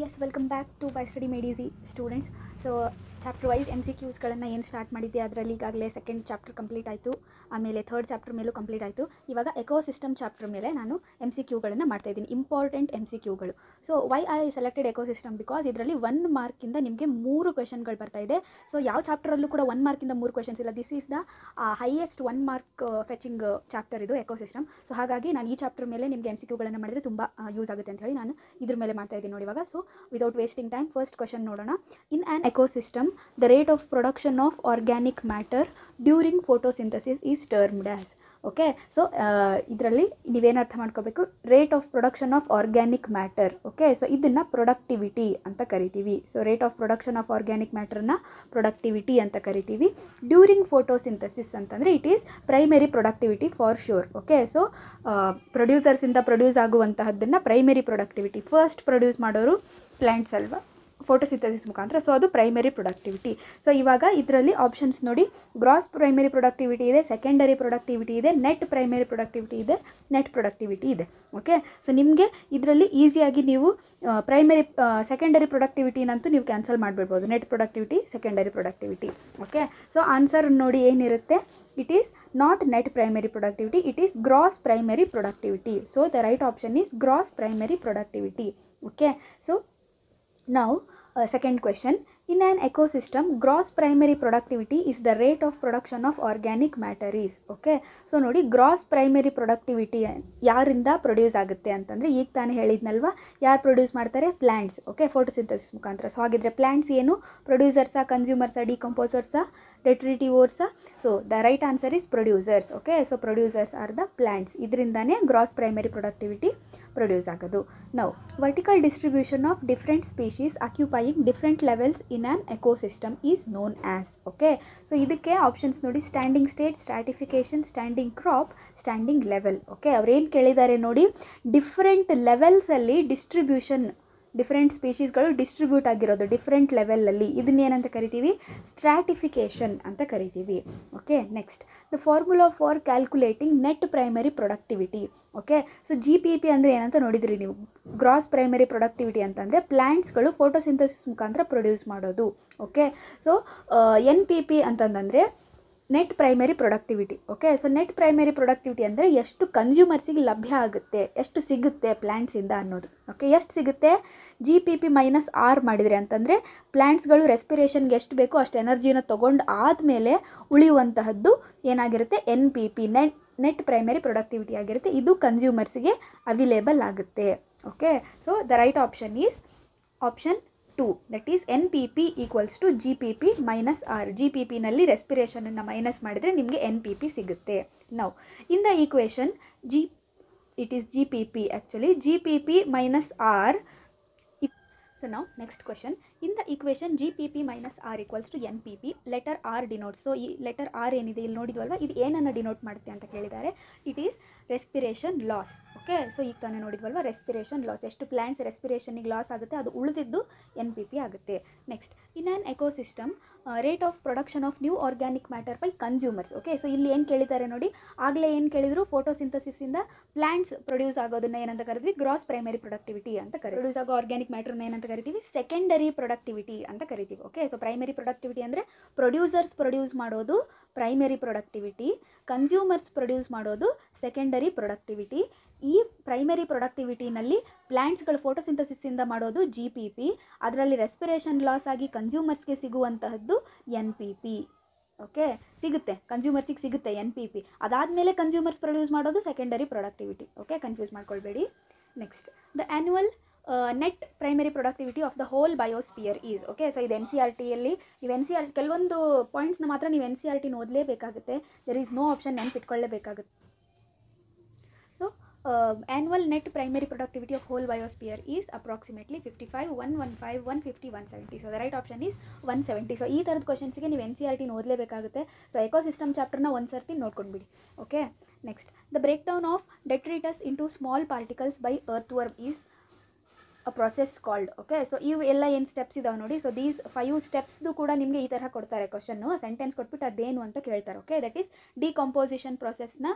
yes welcome back to by study made easy students. So chapter wise M C ಕ್ಯೂಸ್ಗಳನ್ನು ಏನು start ಮಾಡಿದ್ದೆ ಅದರಲ್ಲಿ ಈಗಾಗಲೇ second chapter complete ಆಯಿತು. ಆಮೇಲೆ ಥರ್ಡ್ ಚಾಪ್ಟರ್ ಮೇಲೂ ಕಂಪ್ಲೀಟ್ ಆಯಿತು. ಇವಾಗ ಎಕೋ ಸಿಸ್ಟಮ್ ಚಾಪ್ಟರ್ ಮೇಲೆ ನಾನು ಎಂ ಸಿ ಕ್ಯೂಗಳನ್ನು ಮಾಡ್ತಾ ಇದ್ದೀನಿ. Important M C ಕ್ಯೂಗಳು so why I selected ecosystem because ಇದರಲ್ಲಿ ಒನ್ ಮಾರ್ಕಿಂದ ನಿಮಗೆ ಮೂರು ಕ್ವೆಶನ್ಗಳು ಬರ್ತಾ ಇದೆ. ಸೊ ಯಾವ ಚಾಪ್ಟರಲ್ಲೂ ಕೂಡ ಒನ್ ಮಾರ್ಕಿಂದ ಮೂರು ಕ್ವೆಶನ್ಸ್ ಇಲ್ಲ. This is the highest one mark fetching chapter ಇದು ಎಕೋ ಸಿಸ್ಟಮ್ ಸೊ ಹಾಗಾಗಿ ನಾನು ಈ ಚಾಪ್ಟರ್ ಮೇಲೆ ನಿಮಗೆ ಎಂ ಸಿ ಕ್ಯೂಗಳನ್ನು ಮಾಡಿದರೆ ತುಂಬ ಯೂಸ್ ಆಗುತ್ತೆ ಅಂತ ಹೇಳಿ ನಾನು ಇದ್ರ ಮೇಲೆ ಮಾಡ್ತಾ ಇದ್ದೀನಿ ನೋಡಿ ಇವಾಗ. So without wasting time first question ನೋಡೋಣ. In an ecosystem the rate of production of organic matter during photosynthesis is termed as. Okay so ಇದರಲ್ಲಿ ನೀವೇನು ಅರ್ಥ ಮಾಡ್ಕೋಬೇಕು? Rate of production of organic matter okay so ಇದನ್ನು productivity ಅಂತ ಕರಿತೀವಿ. So rate of production of organic ಮ್ಯಾಟರ್ನ productivity ಅಂತ ಕರಿತೀವಿ. During photosynthesis ಅಂತಂದರೆ it is primary productivity for sure okay so ಪ್ರೊಡ್ಯೂಸರ್ಸಿಂದ produce ಆಗುವಂತಹದ್ದನ್ನು ಪ್ರೈಮರಿ ಪ್ರೊಡಕ್ಟಿವಿಟಿ ಫಸ್ಟ್ ಪ್ರೊಡ್ಯೂಸ್ ಮಾಡೋರು plants ಅಲ್ವಾ? Photosynthesis ಮುಖಾಂತರ. ಸೊ ಅದು ಪ್ರೈಮರಿ ಪ್ರೊಡಕ್ಟಿವಿಟಿ ಸೊ ಇವಾಗ ಇದರಲ್ಲಿ ಆಪ್ಷನ್ಸ್ ನೋಡಿ. ಗ್ರಾಸ್ ಪ್ರೈಮರಿ ಪ್ರೊಡಕ್ಟಿವಿಟಿ ಇದೆ ಸೆಕೆಂಡರಿ ಪ್ರೊಡಕ್ಟಿವಿಟಿ ಇದೆ ನೆಟ್ ಪ್ರೈಮರಿ ಪ್ರೊಡಕ್ಟಿವಿಟಿ ಇದೆ ನೆಟ್ ಪ್ರೊಡಕ್ಟಿವಿಟಿ ಇದೆ. ಓಕೆ ಸೊ ನಿಮಗೆ ಇದರಲ್ಲಿ ಈಸಿಯಾಗಿ ನೀವು ಪ್ರೈಮರಿ ಸೆಕೆಂಡರಿ ಪ್ರೊಡಕ್ಟಿವಿಟಿನಂತೂ ನೀವು cancel ಮಾಡಿಬಿಡ್ಬೋದು. Net productivity secondary productivity okay so answer ನೋಡಿ ಏನಿರುತ್ತೆ? It is not net primary productivity it is gross primary productivity so the right option is gross primary productivity okay so Now, uh, second question. In an ecosystem, gross primary productivity is the rate of production of organic. Okay. So ನೋಡಿ gross primary productivity ಯಾರಿಂದ produce ಆಗುತ್ತೆ ಅಂತಂದರೆ ಈಗ ತಾನೇ ಹೇಳಿದ್ನಲ್ವಾ ಯಾರು produce ಮಾಡ್ತಾರೆ plants okay photosynthesis ಮುಖಾಂತರ ಸೊ ಹಾಗಿದ್ರೆ ಪ್ಲ್ಯಾಂಟ್ಸ್ ಏನು ಪ್ರೊಡ್ಯೂಸರ್ಸಾ ಕನ್ಸ್ಯೂಮರ್ಸಾ ಡಿಕಂಪೋಸರ್ಸಾ ಡೆಟ್ರಿಟಿವೋರ್ಸಾ so the right answer is producers okay so producers are the plants ಇದರಿಂದಾನೇ gross primary productivity produce ಆಗೋದು. ನಾವು vertical distribution of different species occupying different levels in an ecosystem is known as okay so ಇದಕ್ಕೆ options ನೋಡಿ standing state stratification standing crop standing level okay ಅವ್ರೇನು ಕೇಳಿದ್ದಾರೆ ನೋಡಿ different ಲೆವೆಲ್ಸಲ್ಲಿ distribution different ಸ್ಪೀಷೀಸ್ಗಳು distribute ಆಗಿರೋದು ಡಿಫ್ರೆಂಟ್ ಲೆವೆಲಲ್ಲಿ ಇದನ್ನೇನಂತ ಕರಿತೀವಿ? ಸ್ಟ್ರಾಟಿಫಿಕೇಷನ್ ಅಂತ ಕರಿತೀವಿ. Okay next the formula for calculating net primary productivity okay so G P P ಅಂದರೆ ಏನಂತ ನೋಡಿದ್ರಿ ನೀವು? ಗ್ರಾಸ್ ಪ್ರೈಮರಿ ಪ್ರೊಡಕ್ಟಿವಿಟಿ ಅಂತಂದರೆ ಪ್ಲ್ಯಾಂಟ್ಸ್ಗಳು ಫೋಟೋಸಿಂಥಸಿಸ್ ಮುಖಾಂತರ ಪ್ರೊಡ್ಯೂಸ್ ಮಾಡೋದು. Okay so N P P ಅಂತಂದರೆ net primary productivity okay so net primary productivity ಅಂದರೆ ಎಷ್ಟು ಕನ್ಸ್ಯೂಮರ್ಸಿಗೆ ಲಭ್ಯ ಆಗುತ್ತೆ, ಎಷ್ಟು ಸಿಗುತ್ತೆ ಪ್ಲ್ಯಾಂಟ್ಸಿಂದ ಅನ್ನೋದು ಓಕೆ ಎಷ್ಟು ಸಿಗುತ್ತೆ? G P P minus R ಮಾಡಿದರೆ ಅಂತಂದರೆ ಪ್ಲ್ಯಾಂಟ್ಸ್ಗಳು ರೆಸ್ಪಿರೇಷನ್ಗೆ ಎಷ್ಟು ಬೇಕೋ ಅಷ್ಟು ಎನರ್ಜಿನ ತೊಗೊಂಡು ಆದಮೇಲೆ ಉಳಿಯುವಂತಹದ್ದು ಏನಾಗಿರುತ್ತೆ? N P P net net primary productivity ಆಗಿರುತ್ತೆ. ಇದು ಕನ್ಸ್ಯೂಮರ್ಸಿಗೆ ಅವೈಲೇಬಲ್ ಆಗುತ್ತೆ okay so the right option is option two that is N P P equals to G P P minus R G P ಪಿನಲ್ಲಿ ರೆಸ್ಪಿರೇಷನನ್ನು ಮೈನಸ್ ಮಾಡಿದರೆ ನಿಮಗೆ N P P ಸಿಗುತ್ತೆ. ನಾವು in the equation G it is G P P actually G P P minus R so ನಾವು next question in the equation G P P minus R equals to N P P letter R denote so ಈ letter R ಏನಿದೆ ಇಲ್ಲಿ ನೋಡಿದ್ವಲ್ವ? ಇದು ಏನನ್ನು denote ಮಾಡುತ್ತೆ ಅಂತ ಕೇಳಿದ್ದಾರೆ. It is respiration loss okay so ಈಗ ತಾನೇ ನೋಡಿದ್ವಲ್ವ? ರೆಸ್ಪಿರೇಷನ್ ಲಾಸ್ ಎಷ್ಟು ಪ್ಲ್ಯಾಂಟ್ಸ್ ರೆಸ್ಪಿರೇಷನಿಗೆ ಲಾಸ್ ಆಗುತ್ತೆ? ಅದು ಉಳಿದಿದ್ದು ಎನ್ ಪಿ ಪಿ ಆಗುತ್ತೆ. Next in an ecosystem rate of production of new organic matter by consumers okay so ಇಲ್ಲಿ ಏನು ಕೇಳಿದ್ದಾರೆ ನೋಡಿ, ಆಗಲೇ ಏನು ಕೇಳಿದ್ರು? ಫೋಟೋಸಿಂಥಸಿಸಿಂದ ಪ್ಲಾಂಟ್ಸ್ ಪ್ರೊಡ್ಯೂಸ್ ಆಗೋದನ್ನ ಏನಂತ ಕರಿದ್ವಿ ಗ್ರಾಸ್ ಪ್ರೈಮರಿ ಪ್ರೊಡಕ್ಟಿವಿಟಿ ಅಂತ ಕರಿ ಪ್ರೊಡ್ಯೂಸ್ ಆಗೋ ಆರ್ಗ್ಯಾನಿಕ್ ಮ್ಯಾಟರ್ನ ಏನಂತ ಕರಿತೀವಿ? ಸೆಕೆಂಡರಿ ಪ್ರೊಡಕ್ಟಿವಿಟಿ ಅಂತ ಕರಿತೀವಿ. ಓಕೆ ಸೊ ಪ್ರೈಮರಿ ಪ್ರೊಡಕ್ಟಿವಿಟಿ ಅಂದರೆ ಪ್ರೊಡ್ಯೂಸರ್ಸ್ ಪ್ರೊಡ್ಯೂಸ್ ಮಾಡೋದು ಪ್ರೈಮರಿ ಪ್ರೊಡಕ್ಟಿವಿಟಿ ಕನ್ಸ್ಯೂಮರ್ಸ್ ಪ್ರೊಡ್ಯೂಸ್ ಮಾಡೋದು ಸೆಕೆಂಡರಿ ಪ್ರೊಡಕ್ಟಿವಿಟಿ ಈ ಪ್ರೈಮರಿ ಪ್ರೊಡಕ್ಟಿವಿಟಿನಲ್ಲಿ ಪ್ಲ್ಯಾಂಟ್ಸ್ಗಳು ಫೋಟೋಸಿಂಥಸಿಸಿಂದ ಮಾಡೋದು ಜಿ ಪಿ ಪಿ ಅದರಲ್ಲಿ ರೆಸ್ಪಿರೇಷನ್ ಲಾಸ್ ಆಗಿ ಕನ್ಸ್ಯೂಮರ್ಸ್ಗೆ ಸಿಗುವಂತಹದ್ದು ಎನ್ ಪಿ ಪಿ ಓಕೆ ಸಿಗುತ್ತೆ. ಕನ್ಸ್ಯೂಮರ್ಸಿಗೆ ಸಿಗುತ್ತೆ ಎನ್ ಪಿ ಪಿ ಅದಾದಮೇಲೆ ಕನ್ಸ್ಯೂಮರ್ಸ್ ಪ್ರೊಡ್ಯೂಸ್ ಮಾಡೋದು secondary productivity okay confuse ಮಾಡ್ಕೊಳ್ಬೇಡಿ. Next the annual net primary productivity of the whole biosphere is okay so ಇದು ಎನ್ ಸಿ ಆರ್ ಟಿಯಲ್ಲಿ ನೀವು ಎನ್ ಸಿ ಆರ್ ಕೆಲವೊಂದು ಪಾಯಿಂಟ್ಸ್ನ ಮಾತ್ರ ನೀವು ಎನ್ ಸಿ ಆರ್ ಟಿನ ಓದಲೇಬೇಕಾಗುತ್ತೆ there is no option ನೆನ್ಪಿಟ್ಕೊಳ್ಳೇಬೇಕಾಗುತ್ತೆ. So annual net primary productivity of whole biosphere is approximately fifty five one one five one fifty one seventy so so right option is one seventy so ಈ ಥರದ ಕ್ವಶನ್ಸ್ಗೆ ನೀವು N C R ಟಿನ ಓದಲೇಬೇಕಾಗುತ್ತೆ so ecosystem ಚಾಪ್ಟರ್ನ ಒಂದು ಸರ್ತಿ ನೋಡ್ಕೊಂಡ್ಬಿಡಿ. Okay next the break down of detritus into small particles by earthworm is a process called okay so ಇವು ಎಲ್ಲ ಏನು ಸ್ಟೆಪ್ಸ್ ಇದಾವೆ ನೋಡಿ? ಸೊ ದೀಸ್ ಫೈವ್ ಸ್ಟೆಪ್ಸ್ದು ಕೂಡ ನಿಮಗೆ ಈ ಥರ ಕೊಡ್ತಾರೆ ಕ್ವಶನ್ನು ಸೆಂಟೆನ್ಸ್ ಕೊಟ್ಬಿಟ್ಟು ಅದೇನು ಅಂತ ಕೇಳ್ತಾರೆ ಓಕೆ ದಟ್ ಈಸ್ ಡಿಕಂಪೋಸಿಷನ್ ಪ್ರೊಸೆಸ್ನ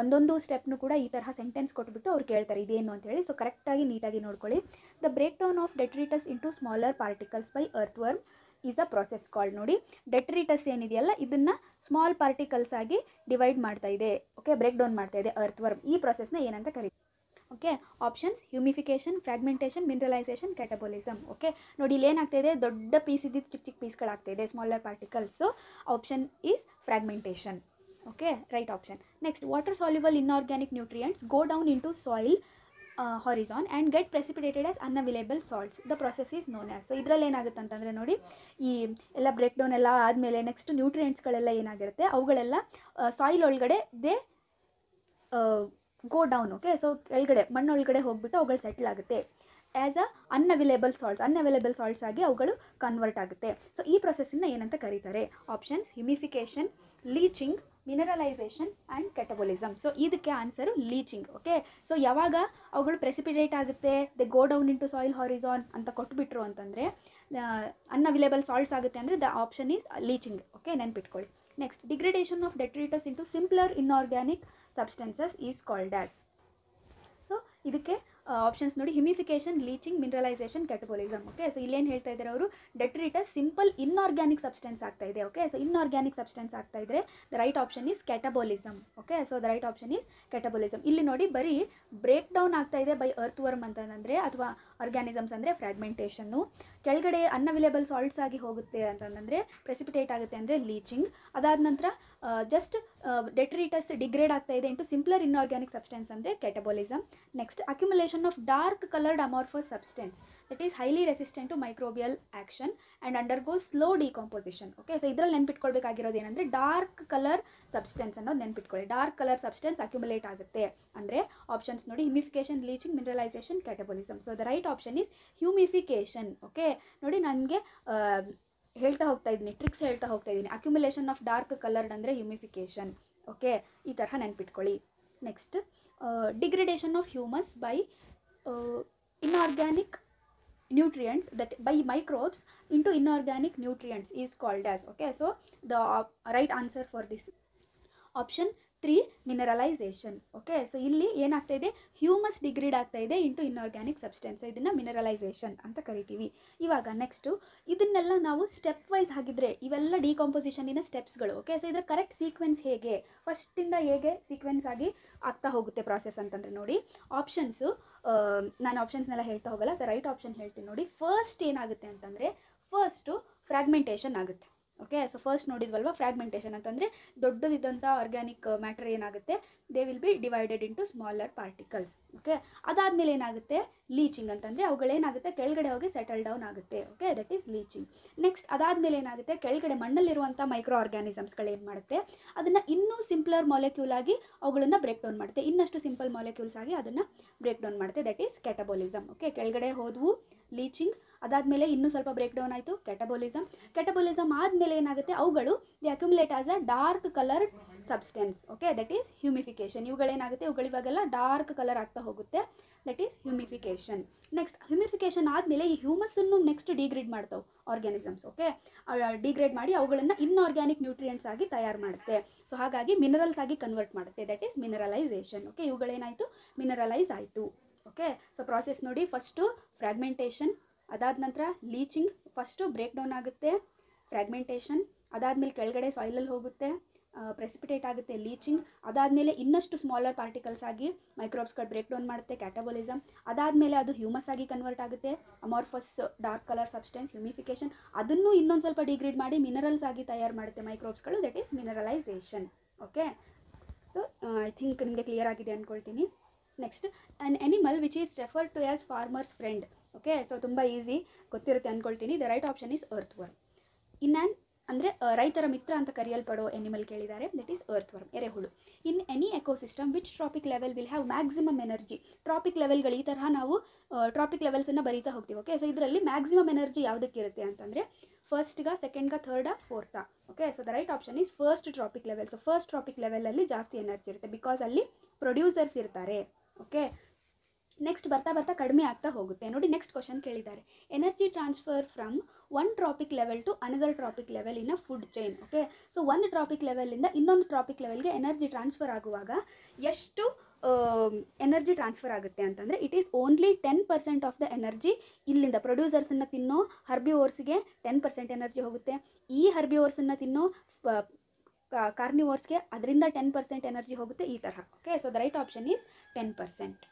ಒಂದೊಂದು ಸ್ಟೆಪ್ನು ಕೂಡ ಈ ತರಹ ಸೆಂಟೆನ್ಸ್ ಕೊಟ್ಬಿಟ್ಟು ಅವ್ರು ಕೇಳ್ತಾರೆ ಇದೇನು ಅಂತ ಹೇಳಿ. ಸೊ ಕರೆಕ್ಟಾಗಿ ನೀಟಾಗಿ ನೋಡ್ಕೊಳ್ಳಿ the break down of detritus into smaller particles by earthworm is a process called ನೋಡಿ? ಡೆಟ್ರಿಟಸ್ ಏನಿದೆಯಲ್ಲ, ಇದನ್ನು ಸ್ಮಾಲ್ ಪಾರ್ಟಿಕಲ್ಸ್ ಆಗಿ ಡಿವೈಡ್ ಮಾಡ್ತಾ ಇದೆ ಓಕೆ ಬ್ರೇಕ್ ಡೌನ್ ಮಾಡ್ತಾ ಇದೆ ಅರ್ತ್ ವರ್ಮ್ ಈ ಪ್ರೊಸೆಸ್ನ ಏನಂತ ಕರೀತಾರೆ? Okay options humification fragmentation mineralisation catabolism okay ನೋಡಿ, ಇಲ್ಲಿ ಏನಾಗ್ತಾ ಇದೆ? ದೊಡ್ಡ ಪೀಸ್ ಇದ್ದಿದ್ದು ಚಿಕ್ಕ ಚಿಕ್ಕ ಪೀಸ್ಗಳಾಗ್ತಾ ಇದೆ smaller particles option is fragmentation okay right option next water soluble inorganic nutrients go down into soil horizon and get precipitated as unavailable salts the process is known as so ಇದರಲ್ಲಿ ಏನಾಗುತ್ತೆ ಅಂತಂದರೆ ನೋಡಿ, ಈ ಎಲ್ಲ ಬ್ರೇಕ್ ಡೌನ್ ಎಲ್ಲ ಆದಮೇಲೆ next ನ್ಯೂಟ್ರಿಯೆಂಟ್ಸ್ಗಳೆಲ್ಲ ಏನಾಗಿರುತ್ತೆ? ಅವುಗಳೆಲ್ಲ ಸಾಯಿಲ್ ಒಳಗಡೆ they go down okay so ಕೆಳಗಡೆ ಮಣ್ಣೊಳಗಡೆ ಹೋಗ್ಬಿಟ್ಟು ಅವುಗಳು ಸೆಟ್ಲ್ ಆಗುತ್ತೆ. As a unavailable salts unavailable salts ಆಗಿ ಅವುಗಳು ಕನ್ವರ್ಟ್ ಆಗುತ್ತೆ. ಸೊ ಈ ಪ್ರೊಸೆಸ್ಸನ್ನು ಏನಂತ ಕರೀತಾರೆ? Options humification leaching mineralisation and catabolism so ಇದಕ್ಕೆ ಆನ್ಸರು ಲೀಚಿಂಗ್ ಓಕೆ ಸೊ ಯಾವಾಗ ಅವುಗಳು ಪ್ರೆಸಿಪಿಟೇಟ್ ಆಗುತ್ತೆ they go down into soil horizon ಅಂತ ಕೊಟ್ಬಿಟ್ರು ಅಂತಂದರೆ ಅನ್ಅವೈಲೇಬಲ್ ಸಾಲ್ಟ್ಸ್ ಆಗುತ್ತೆ ಅಂದರೆ the option is leaching okay ನೆನ್ಪಿಟ್ಕೊಳ್ಳಿ. Next degradation of detritus into simpler inorganic substances is called as so ಇದಕ್ಕೆ ಆಪ್ಷನ್ಸ್ ನೋಡಿ. Humification leaching mineralization catabolism okay so ಇಲ್ಲೇನು ಹೇಳ್ತಾ ಇದ್ದಾರೆ ಅವರು? ಡೆಟ್ರಿಟಸ್ ಸಿಂಪಲ್ ಇನ್ಆರ್ಗ್ಯಾನಿಕ್ ಸಬ್ಸ್ಟೆನ್ಸ್ ಆಗ್ತಾ ಇದೆ. ಓಕೆ ಸೊ ಇನ್ಆರ್ಗ್ಯಾನಿಕ್ ಸಬ್ಸ್ಟೆನ್ಸ್ ಆಗ್ತಾ ಇದ್ರೆ the right option is catabolism okay so the right option is catabolism ಇಲ್ಲಿ ನೋಡಿ, ಬರೀ ಬ್ರೇಕ್ ಡೌನ್ ಆಗ್ತಾ ಇದೆ ಬೈ ಅರ್ತ್ ವರ್ಮ್ ಅಂತಂದರೆ, ಅಥವಾ ಆರ್ಗ್ಯಾನಿಸಮ್ಸ್ ಅಂದರೆ ಫ್ರಾಗ್ಮೆಂಟೇಷನ್ನು ಕೆಳಗಡೆ ಅನ್ಅವೈಲೇಬಲ್ ಸಾಲ್ಟ್ಸ್ ಆಗಿ ಹೋಗುತ್ತೆ ಅಂತಂದರೆ ಪ್ರೆಸಿಪಿಟೇಟ್ ಆಗುತ್ತೆ ಅಂದರೆ ಲೀಚಿಂಗ್ ಅದಾದ ನಂತರ ಜಸ್ಟ್ ಡೆಟ್ರಿಟಸ್ ಡಿಗ್ರೇಡ್ ಆಗ್ತಾ ಇದೆ ಇಂಟು ಸಿಂಪ್ಲರ್ ಇನ್ಆರ್ಗ್ಯಾನಿಕ್ ಸಬ್ಸ್ಟೆನ್ಸ್ ಅಂದರೆ catabolism next accumulation of dark coloured amorphous substance that is highly resistant to microbial action and undergo slow decomposition okay so ಇದರಲ್ಲಿ ನೆನ್ಪಿಟ್ಕೊಳ್ಬೇಕಾಗಿರೋದು ಏನಂದರೆ ಡಾರ್ಕ್ ಕಲರ್ ಸಬ್ಸ್ಟೆನ್ಸ್ ಅನ್ನೋದು ನೆನ್ಪಿಟ್ಕೊಳ್ಳಿ. Dark colour substance accumulate ಆಗುತ್ತೆ. ಅಂದರೆ options ನೋಡಿ humification leaching mineralisation catabolism so the right option is humification okay ನೋಡಿ, ನನಗೆ ಹೇಳ್ತಾ ಹೋಗ್ತಾ ಇದ್ದೀನಿ ಟ್ರಿಕ್ಸ್ ಹೇಳ್ತಾ ಹೋಗ್ತಾ ಇದ್ದೀನಿ. ಅಕ್ಯುಮುಲೇಷನ್ ಆಫ್ ಡಾರ್ಕ್ ಕಲರ್ಡ್ ಅಂದರೆ ಹ್ಯೂಮಿಫಿಕೇಷನ್ ಓಕೆ ಈ ತರಹ ನೆನ್ಪಿಟ್ಕೊಳ್ಳಿ. Next degradation of humus by inorganic nutrients that by microbes into inorganic nutrients is called as okay? So the right answer for this option three mineralization. Okay? So ಇಲ್ಲಿ ಏನಾಗ್ತಾ ಇದೆ? Humus degrade ಆಗ್ತಾ ಇದೆ into inorganic substance ಇದನ್ನು mineralisation ಅಂತ ಕರಿತೀವಿ. ಇವಾಗ next ಇದನ್ನೆಲ್ಲ ನಾವು ಸ್ಟೆಪ್ ವೈಸ್ ಆಗಿದ್ರೆ ಇವೆಲ್ಲ ಡಿಕಾಂಪೋಸಿಷನಿನ ಸ್ಟೆಪ್ಸ್ಗಳು ಓಕೆ? ಸೊ ಇದರ ಕರೆಕ್ಟ್ ಸೀಕ್ವೆನ್ಸ್ ಹೇಗೆ? ಫಸ್ಟಿಂದ ಹೇಗೆ ಸೀಕ್ವೆನ್ಸ್ ಆಗಿ ಆಗ್ತಾ ಹೋಗುತ್ತೆ ಪ್ರಾಸೆಸ್ ಅಂತಂದರೆ ನೋಡಿ. ಆಪ್ಷನ್ಸು ನಾನು ಆಪ್ಷನ್ಸ್ನೆಲ್ಲ ಹೇಳ್ತಾ ಹೋಗಲ್ಲ. ಸೊ ರೈಟ್ ಆಪ್ಷನ್ ಹೇಳ್ತೀನಿ ನೋಡಿ. ಫಸ್ಟ್ ಏನಾಗುತ್ತೆ ಅಂತಂದರೆ ಫಸ್ಟು ಫ್ರಾಗ್ಮೆಂಟೇಷನ್ ಆಗುತ್ತೆ. ಓಕೆ ಸೊ ಫಸ್ಟ್ ನೋಡಿದ್ವಲ್ವ ಫ್ರಾಗ್ಮೆಂಟೇಷನ್ ಅಂತಂದರೆ ದೊಡ್ಡದಿದ್ದಂಥ ಆರ್ಗ್ಯಾನಿಕ್ ಮ್ಯಾಟ್ರ್ ಏನಾಗುತ್ತೆ? They will be divided into smaller particles okay ಅದಾದಮೇಲೆ ಏನಾಗುತ್ತೆ? ಲೀಚಿಂಗ್ ಅಂತಂದರೆ ಅವುಗಳೇನಾಗುತ್ತೆ? ಕೆಳಗಡೆ ಹೋಗಿ ಸೆಟಲ್ ಡೌನ್ ಆಗುತ್ತೆ. Okay that is leaching next ಅದಾದಮೇಲೆ ಏನಾಗುತ್ತೆ? ಕೆಳಗಡೆ ಮಣ್ಣಲ್ಲಿರುವಂಥ ಮೈಕ್ರೋ ಆರ್ಗ್ಯಾನಿಸಮ್ಸ್ಗಳು ಏನು ಮಾಡುತ್ತೆ? ಅದನ್ನು ಇನ್ನೂ ಸಿಂಪ್ಲರ್ ಮಾಲಿಕ್ಯೂಲ್ ಆಗಿ ಅವುಗಳನ್ನು ಬ್ರೇಕ್ ಡೌನ್ ಮಾಡುತ್ತೆ. ಇನ್ನಷ್ಟು ಸಿಂಪಲ್ ಮಾಲಿಕ್ಯೂಲ್ಸ್ ಆಗಿ ಅದನ್ನು ಬ್ರೇಕ್ ಡೌನ್ ಮಾಡುತ್ತೆ. ದಟ್ ಈಸ್ ಕ್ಯಾಟಬೋಲಿಸಮ್ ಓಕೆ ಕೆಳಗಡೆ ಹೋದವು ಲೀಚಿಂಗ್ ಅದಾದಮೇಲೆ ಇನ್ನೂ ಸ್ವಲ್ಪ ಬ್ರೇಕ್ ಡೌನ್ ಆಯಿತು. ಕೆಟಬೋಲಿಸಮ್ ಕೆಟಬೋಲಿಸಮ್ ಆದಮೇಲೆ ಏನಾಗುತ್ತೆ? ಅವುಗಳು the accumulate as a dark colour substance okay that is humification ಇವುಗಳೇನಾಗುತ್ತೆ ಇವುಗಳು ಇವಾಗೆಲ್ಲ ಡಾರ್ಕ್ ಕಲರ್ ಆಗ್ತಾ ಹೋಗುತ್ತೆ. That is humification next humification ಆದಮೇಲೆ ಈ ಹ್ಯೂಮಸ್ಸನ್ನು ನೆಕ್ಸ್ಟ್ ಡಿಗ್ರೇಡ್ ಮಾಡ್ತಾವೆ ಆರ್ಗ್ಯಾನಿಸಮ್ಸ್ ಓಕೆ ಡಿಗ್ರೇಡ್ ಮಾಡಿ ಅವುಗಳನ್ನು ಇನ್ಆರ್ಗ್ಯಾನಿಕ್ ನ್ಯೂಟ್ರಿಯೆಂಟ್ಸ್ ಆಗಿ ತಯಾರು ಮಾಡುತ್ತೆ. ಸೊ ಹಾಗಾಗಿ ಮಿನರಲ್ಸ್ ಆಗಿ ಕನ್ವರ್ಟ್ ಮಾಡುತ್ತೆ. ದಟ್ ಈಸ್ ಮಿನರಲೈಸೇಷನ್ ಓಕೆ ಇವುಗಳೇನಾಯಿತು? ಮಿನರಲೈಸ್ ಆಯಿತು. ಓಕೆ ಸೊ ಪ್ರಾಸೆಸ್ ನೋಡಿ ಫಸ್ಟು ಫ್ರಾಗ್ಮೆಂಟೇಷನ್ ಅದಾದ ನಂತರ ಲೀಚಿಂಗ್ ಫಸ್ಟು ಬ್ರೇಕ್ ಡೌನ್ ಆಗುತ್ತೆ ಫ್ರಾಗ್ಮೆಂಟೇಷನ್ ಅದಾದಮೇಲೆ ಕೆಳಗಡೆ ಸಾಯಿಲಲ್ಲಿ ಹೋಗುತ್ತೆ ಪ್ರೆಸಿಪಿಟೇಟ್ ಆಗುತ್ತೆ ಲೀಚಿಂಗ್ ಅದಾದಮೇಲೆ ಇನ್ನಷ್ಟು ಸ್ಮಾಲರ್ ಪಾರ್ಟಿಕಲ್ಸ್ ಆಗಿ ಮೈಕ್ರೋಬ್ಸ್ಗಳು ಬ್ರೇಕ್ ಡೌನ್ ಮಾಡುತ್ತೆ ಕ್ಯಾಟಬಲಿಸಮ್ ಅದಾದಮೇಲೆ ಅದು ಹ್ಯೂಮಸ್ ಆಗಿ ಕನ್ವರ್ಟ್ ಆಗುತ್ತೆ amorphous dark colour substance humification ಅದನ್ನು ಇನ್ನೊಂದು ಸ್ವಲ್ಪ ಡಿಗ್ರೇಡ್ ಮಾಡಿ ಮಿನರಲ್ಸ್ ಆಗಿ ತಯಾರು ಮಾಡುತ್ತೆ ಮೈಕ್ರೋಬ್ಸ್ಗಳು that is mineralisation okay so I think ನಿಮಗೆ ಕ್ಲಿಯರ್ ಆಗಿದೆ ಅಂದ್ಕೊಳ್ತೀನಿ next an animal which is refer to as farmers friend okay so ತುಂಬ ಈಸಿ ಗೊತ್ತಿರುತ್ತೆ ಅಂದ್ಕೊಳ್ತೀನಿ the right option is earthworm in an ಅಂದರೆ ರೈತರ ಮಿತ್ರ ಅಂತ ಕರೆಯಲ್ಪಡೋ ಎನಿಮಲ್ ಕೇಳಿದ್ದಾರೆ. ದಟ್ ಈಸ್ ಅರ್ತ್ ವರ್ಮ್ ಎರೆಹುಳು. In any ecosystem which trophic level will have maximum energy trophic ಲೆವೆಲ್ಗಳು ಈ ತರಹ ನಾವು ಟ್ರಾಪಿಕ್ ಲೆವೆಲ್ಸನ್ನು ಬರೀತಾ ಹೋಗ್ತೀವಿ. ಓಕೆ ಸೊ ಇದರಲ್ಲಿ ಮ್ಯಾಕ್ಸಿಮಮ್ ಎನರ್ಜಿ ಯಾವುದಕ್ಕಿರುತ್ತೆ ಅಂತಂದರೆ ಫಸ್ಟ್ಗ ಸೆಕೆಂಡ್ಗ ಥರ್ಡ ಫೋರ್ತಾ okay so the right option is first trophic level so first trophic ಲೆವೆಲಲ್ಲಿ ಜಾಸ್ತಿ ಎನರ್ಜಿ ಇರುತ್ತೆ ಬಿಕಾಸ್ ಅಲ್ಲಿ ಪ್ರೊಡ್ಯೂಸರ್ಸ್ ಇರ್ತಾರೆ. ಓಕೆ ನೆಕ್ಸ್ಟ್ ಬರ್ತಾ ಬರ್ತಾ ಕಡಿಮೆ ಆಗ್ತಾ ಹೋಗುತ್ತೆ. ನೋಡಿ ನೆಕ್ಸ್ಟ್ ಕ್ವಶನ್ ಕೇಳಿದ್ದಾರೆ. Energy transfer from one trophic level to another trophic level in a food chain okay so ಒಂದು ಟ್ರಾಪಿಕ್ ಲೆವೆಲಿಂದ ಇನ್ನೊಂದು ಟ್ರಾಪಿಕ್ ಲೆವೆಲ್ಗೆ ಎನರ್ಜಿ ಟ್ರಾನ್ಸ್ಫರ್ ಆಗುವಾಗ ಎಷ್ಟು ಎನರ್ಜಿ ಟ್ರಾನ್ಸ್ಫರ್ ಆಗುತ್ತೆ ಅಂತಂದರೆ it is only ten percent of the energy ಇಲ್ಲಿಂದ ಪ್ರೊಡ್ಯೂಸರ್ಸನ್ನು ತಿನ್ನೋ ಹರ್ಬಿ ಓರ್ಸ್ಗೆ ಟೆನ್ ಪರ್ಸೆಂಟ್ ಎನರ್ಜಿ ಹೋಗುತ್ತೆ. ಈ ಹರ್ಬಿ ಓರ್ಸನ್ನು ತಿನ್ನೋ ಕಾರ್ನಿವೋರ್ಸ್ಗೆ ಅದರಿಂದ ಟೆನ್ ಪರ್ಸೆಂಟ್ ಎನರ್ಜಿ ಹೋಗುತ್ತೆ ಈ ತರಹ okay so the right option is ten percent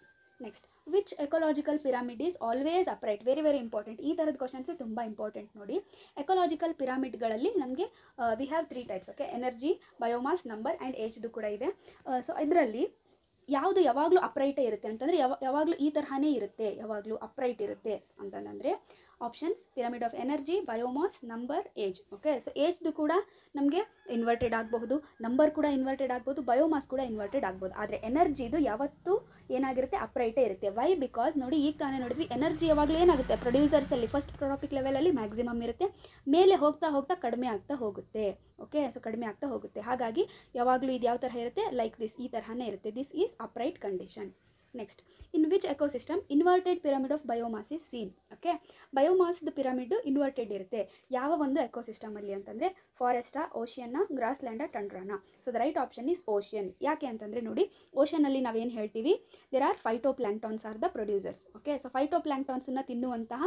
next which ecological pyramid is always upright very very important ಈ ಥರದ ಕ್ವಶನ್ಸ್ ತುಂಬ ಇಂಪಾರ್ಟೆಂಟ್ ನೋಡಿ. ಎಕೊಲಾಜಿಕಲ್ ಪಿರಾಮಿಡ್ಗಳಲ್ಲಿ ನಮಗೆ we have three types okay energy biomass number and ಏಜ್ದು ಕೂಡ ಇದೆ. ಸೊ ಇದರಲ್ಲಿ ಯಾವುದು ಯಾವಾಗಲೂ ಅಪ್ರೈಟೇ ಇರುತ್ತೆ ಅಂತಂದರೆ ಯಾವ, ಯಾವಾಗಲೂ ಈ ತರಹನೇ ಇರುತ್ತೆ. ಯಾವಾಗಲೂ ಅಪ್ರೈಟ್ ಇರುತ್ತೆ ಅಂತಂದರೆ options pyramid of energy biomass number age okay so ಏಜ್ದು ಕೂಡ ನಮಗೆ ಇನ್ವರ್ಟೆಡ್ ಆಗಬಹುದು. ನಂಬರ್ ಕೂಡ ಇನ್ವರ್ಟೆಡ್ ಆಗ್ಬೋದು ಬಯೋಮಾಸ್ ಕೂಡ ಇನ್ವರ್ಟೆಡ್ ಆಗ್ಬೋದು ಆದರೆ ಎನರ್ಜಿದು ಯಾವತ್ತೂ ಏನಾಗಿರುತ್ತೆ ಅಪ್ರೈಟೇ ಇರುತ್ತೆ. ವೈ ಬಿಕಾಸ್ ನೋಡಿ, ಈಗ ತಾನೇ ನೋಡಿದ್ವಿ ಎನರ್ಜಿ ಯಾವಾಗಲೂ ಏನಾಗುತ್ತೆ? ಪ್ರೊಡ್ಯೂಸರ್ಸಲ್ಲಿ ಫಸ್ಟ್ ಟ್ರಾಪಿಕ್ ಲೆವೆಲಲ್ಲಿ ಮ್ಯಾಕ್ಸಿಮಮ್ ಇರುತ್ತೆ. ಮೇಲೆ ಹೋಗ್ತಾ ಹೋಗ್ತಾ ಕಡಿಮೆ ಆಗ್ತಾ ಹೋಗುತ್ತೆ. ಓಕೆ ಸೊ ಕಡಿಮೆ ಆಗ್ತಾ ಹೋಗುತ್ತೆ. ಹಾಗಾಗಿ, ಯಾವಾಗಲೂ ಇದು ಯಾವ ತರಹ ಇರುತ್ತೆ? ಲೈಕ್ ದಿಸ್ ಈ ತರಹನೇ ಇರುತ್ತೆ. This is upright condition next in which ecosystem inverted pyramid of biomass is seen okay ಬಯೋಮಾಸ್ದು pyramid inverted ಇರುತ್ತೆ. ಯಾವ ಒಂದು ಎಕೋಸಿಸ್ಟಮಲ್ಲಿ ಅಂತಂದರೆ ಫಾರೆಸ್ಟಾ, ಓಷಿಯನ್ನ ಗ್ರಾಸ್ ಲ್ಯಾಂಡ ಟಂಡ್ರಾನ. So the right option is ocean. ಯಾಕೆ ಅಂತಂದರೆ ನೋಡಿ ಓಷನಲ್ಲಿ ನಾವೇನು ಹೇಳ್ತೀವಿ? There are phytoplanktons are the producers okay so phyto ಪ್ಲ್ಯಾಂಕ್ಟಾನ್ಸನ್ನು ತಿನ್ನುವಂತಹ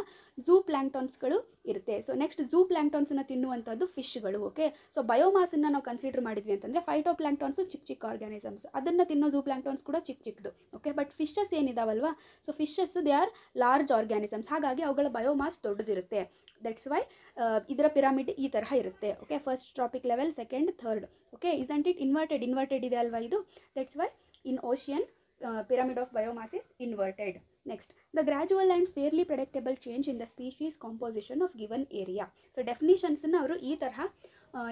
ಝೂ ಪ್ಲ್ಯಾಂಕ್ಟಾನ್ಸ್ಗಳು ಇರುತ್ತೆ. ಸೊ ನೆಕ್ಸ್ಟ್ ಝೂ ಪ್ಲ್ಯಾಂಕ್ಟಾನ್ಸನ್ನು ತಿನ್ನುವಂಥದ್ದು ಫಿಶ್ಗಳು ಓಕೆ ಸೊ ಬಯೋಮಾಸನ್ನು ನಾವು ಕನ್ಸಿಡರ್ ಮಾಡಿದ್ವಿ ಅಂತಂದರೆ ಫೈಟೋ ಪ್ಲ್ಯಾಂಕ್ಟಾನ್ಸು ಚಿಕ್ಕ ಚಿಕ್ಕ ಆರ್ಗ್ಯಾನಿಸಮ್ಸ್ ಅದನ್ನು ತಿನ್ನೋ ಝೂ ಪ್ಲ್ಯಾಂಕ್ಟಾನ್ಸ್ ಕೂಡ ಚಿಕ್ಕ ಚಿಕ್ಕದು okay but fishes ಏನಿದಾವಲ್ವಾ so fishes they are large organisms ಹಾಗಾಗಿ ಅವುಗಳ ಬಯೋಮಾಸ್ ದೊಡ್ಡದಿರುತ್ತೆ. ದಟ್ಸ್ ವೈ ಇದರ ಪಿರಾಮಿಡ್ ಈ ತರಹ ಇರುತ್ತೆ. Okay first trophic level second third okay isn't it inverted inverted ಇದೆ ಅಲ್ವಾ ಇದು? That's why in ocean pyramid of biomass is inverted next the gradual and fairly predictable change in the species composition of given area so ಡೆಫಿನಿಷನ್ಸನ್ನು ಅವರು ಈ ತರಹ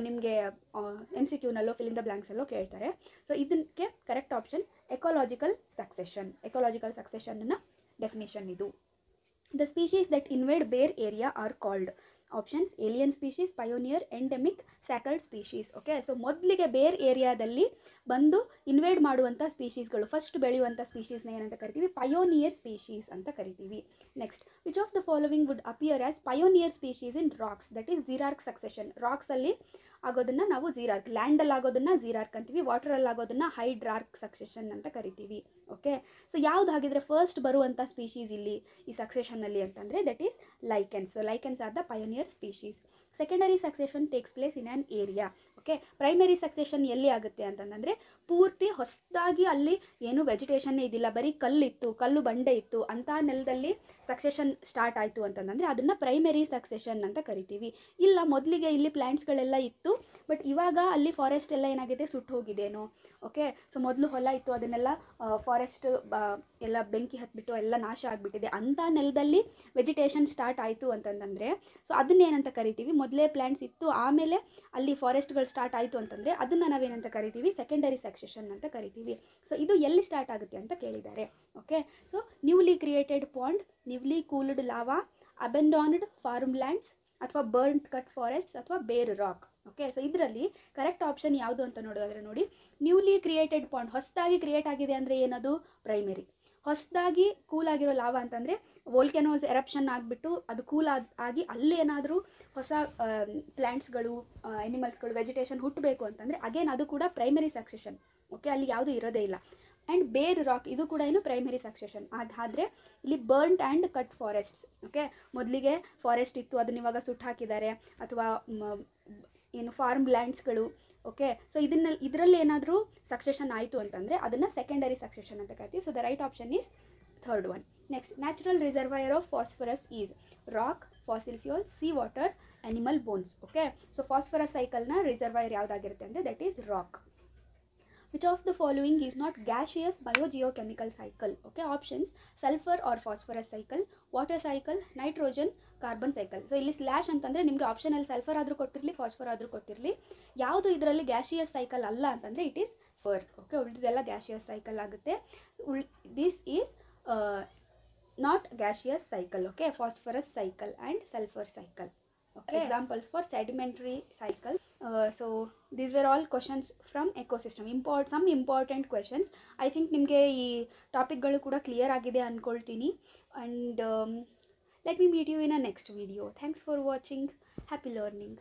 ನಿಮಗೆ M C ಕ್ಯೂನಲ್ಲೋ ಫಿಲಿಂದ ಬ್ಲ್ಯಾಂಕ್ಸಲ್ಲೋ ಕೇಳ್ತಾರೆ. So ಇದಕ್ಕೆ correct option ecological succession ecological ಸಕ್ಸೆಷನ್ನ definition ಇದು. The species that invade bare area are called options alien species pioneer endemic so called species okay so ಮೊದಲಿಗೆ bare ಏರಿಯಾದಲ್ಲಿ ಬಂದು ಇನ್ವೇಡ್ ಮಾಡುವಂಥ ಸ್ಪೀಶೀಸ್ಗಳು ಫಸ್ಟ್ ಬೆಳೆಯುವಂಥ ಸ್ಪೀಶೀಸ್ನ ಏನಂತ ಕರಿತೀವಿ? ಪಯೋನಿಯರ್ ಸ್ಪೀಶೀಸ್ ಅಂತ ಕರಿತೀವಿ. Next which of the following would appear as pioneer species in rocks that is xerarch succession ರಾಕ್ಸಲ್ಲಿ ಆಗೋದನ್ನು ನಾವು ಝೀರಾರ್ಕ್ ಲ್ಯಾಂಡಲ್ಲಿ ಆಗೋದನ್ನ ಜೀರಾರ್ಕ್ ಅಂತೀವಿ ವಾಟರಲ್ಲಿ ಆಗೋದನ್ನ ಹೈಡ್ರಾರ್ಕ್ ಸಕ್ಸೆಷನ್ ಅಂತ ಕರಿತೀವಿ ಓಕೆ ಸೊ ಯಾವ್ದು ಹಾಗಿದ್ರೆ ಫಸ್ಟ್ ಬರುವಂಥ ಸ್ಪೀಶೀಸ್ ಇಲ್ಲಿ ಈ ಸಕ್ಸೆಷನಲ್ಲಿ ಅಂತಂದರೆ that is lichens so lichens are the pioneer species secondary succession takes place in an area okay primary succession ಎಲ್ಲಿ ಆಗುತ್ತೆ ಅಂತಂದರೆ ಪೂರ್ತಿ ಹೊಸದಾಗಿ ಅಲ್ಲಿ ಏನು ವೆಜಿಟೇಷನ್ನೇ ಇದಿಲ್ಲ, ಬರೀ ಕಲ್ಲಿತ್ತು, ಕಲ್ಲು ಬಂಡೆ ಇತ್ತು ಅಂತ ನೆಲದಲ್ಲಿ ಸಕ್ಸೆಷನ್ ಸ್ಟಾರ್ಟ್ ಆಯಿತು ಅಂತಂದರೆ ಅದನ್ನು ಪ್ರೈಮರಿ ಸಕ್ಸೆಷನ್ ಅಂತ ಕರಿತೀವಿ. ಇಲ್ಲ, ಮೊದಲಿಗೆ ಇಲ್ಲಿ ಪ್ಲ್ಯಾಂಟ್ಸ್ಗಳೆಲ್ಲ ಇತ್ತು ಬಟ್ ಇವಾಗ ಅಲ್ಲಿ ಫಾರೆಸ್ಟ್ ಎಲ್ಲ ಏನಾಗಿದೆ, ಸುಟ್ಟು ಹೋಗಿದೇನೋ ಓಕೆ? ಸೊ ಮೊದಲು ಹೊಲ ಇತ್ತು, ಅದನ್ನೆಲ್ಲ ಫಾರೆಸ್ಟ್ ಎಲ್ಲ ಬೆಂಕಿ ಹತ್ಬಿಟ್ಟು ಎಲ್ಲ ನಾಶ ಆಗಿಬಿಟ್ಟಿದೆ ಅಂಥ ನೆಲದಲ್ಲಿ ವೆಜಿಟೇಷನ್ ಸ್ಟಾರ್ಟ್ ಆಯಿತು ಅಂತಂದರೆ, ಸೊ ಅದನ್ನೇನಂತ ಕರಿತೀವಿ? ಮೊದಲೇ ಪ್ಲ್ಯಾಂಟ್ಸ್ ಇತ್ತು, ಆಮೇಲೆ ಅಲ್ಲಿ ಫಾರೆಸ್ಟ್ಗಳು ಸ್ಟಾರ್ಟ್ ಆಯಿತು ಅಂತಂದರೆ, ಅದನ್ನು ನಾವೇನಂತ ಕರಿತೀವಿ? ಸೆಕೆಂಡರಿ ಸಕ್ಸೆಷನ್ ಅಂತ ಕರಿತೀವಿ. ಸೊ ಇದು ಎಲ್ಲಿ ಸ್ಟಾರ್ಟ್ ಆಗುತ್ತೆ ಅಂತ ಕೇಳಿದ್ದಾರೆ, okay? So newly created pond newly cooled lava abandoned farm lands ಅಥವಾ ಬರ್ನ್ಡ್ ಕಟ್ ಫಾರೆಸ್ಟ್ ಅಥವಾ ಬೇರ್ ರಾಕ್ ಓಕೆ ಸೊ ಇದರಲ್ಲಿ ಕರೆಕ್ಟ್ ಆಪ್ಷನ್ ಯಾವುದು ಅಂತ ನೋಡೋದಾದ್ರೆ ನೋಡಿ ನ್ಯೂಲಿ ಕ್ರಿಯೇಟೆಡ್ ಪಾಂಡ್ ಹೊಸದಾಗಿ ಕ್ರಿಯೇಟ್ ಆಗಿದೆ ಅಂದರೆ ಏನದು? ಪ್ರೈಮರಿ ಹೊಸದಾಗಿ ಕೂಲ್ ಆಗಿರೋ ಲಾವ ಅಂತಂದರೆ ವೋಲ್ಕೆನೋಸ್ ಎರಪ್ಷನ್ ಆಗಿಬಿಟ್ಟು ಅದು ಕೂಲ್ ಆಗಿ ಅಲ್ಲೇನಾದರೂ ಹೊಸ ಪ್ಲ್ಯಾಂಟ್ಸ್ಗಳು ಎನಿಮಲ್ಸ್ಗಳು ವೆಜಿಟೇಷನ್ ಹುಟ್ಟಬೇಕು ಅಂತಂದರೆ ಅಗೇನ್ ಅದು ಕೂಡ ಪ್ರೈಮರಿ ಸಕ್ಸೆಷನ್ ಓಕೆ ಅಲ್ಲಿ ಯಾವುದು ಇರೋದೇ ಇಲ್ಲ. ಆ್ಯಂಡ್ ಬೇರ್ ರಾಕ್ ಇದು ಕೂಡ ಏನು ಪ್ರೈಮರಿ ಸಕ್ಸೆಷನ್ ಅದಾದರೆ ಇಲ್ಲಿ burnt and cut forests okay ಮೊದಲಿಗೆ ಫಾರೆಸ್ಟ್ ಇತ್ತು, ಅದನ್ನ ಇವಾಗ ಸುಟ್ಟು ಹಾಕಿದ್ದಾರೆ. ಅಥವಾ ಏನು ಫಾರ್ಮ್ ಲ್ಯಾಂಡ್ಸ್ಗಳು ಓಕೆ ಸೊ ಇದನ್ನ, ಇದರಲ್ಲಿ ಏನಾದರೂ ಸಕ್ಸೆಷನ್ ಆಯಿತು ಅಂತಂದರೆ ಅದನ್ನು ಸೆಕೆಂಡರಿ ಸಕ್ಸೆಷನ್ ಅಂತ ಕರಿತೀವಿ. So the right option is third one next natural reservoir of phosphorus is rock fossil fuel sea water animal bones okay so phosphorus ಸೈಕಲ್ನ reservoir ಯಾವುದಾಗಿರುತ್ತೆ ಅಂದರೆ that is rock which of the following is not gaseous biogeochemical cycle okay options sulphur or phosphorus cycle water cycle nitrogen carbon cycle so ಇಲ್ಲಿ slash ಅಂತಂದರೆ ನಿಮಗೆ ಆಪ್ಷನಲ್ಲಿ sulphur ಆದರೂ ಕೊಟ್ಟಿರಲಿ phosphor ಆದರೂ ಕೊಟ್ಟಿರಲಿ. ಯಾವುದು ಇದರಲ್ಲಿ gaseous cycle ಅಲ್ಲ ಅಂತಂದರೆ ಇಟ್ ಈಸ್ ಫರ್ ಓಕೆ ಉಳಿದೆಲ್ಲ ಗ್ಯಾಶಿಯಸ್ ಸೈಕಲ್ ಆಗುತ್ತೆ. ಉಳ್ this is not gaseous cycle okay phosphorus cycle and sulphur cycle okay examples for sedimentary cycle so these were all questions from ecosystem import some important questions I think ನಿಮಗೆ ಈ ಟಾಪಿಕ್ಗಳು ಕೂಡ clear ಆಗಿದೆ ಅಂದ್ಕೊಳ್ತೀನಿ and Let me meet you in a next video. Thanks for watching. Happy learning.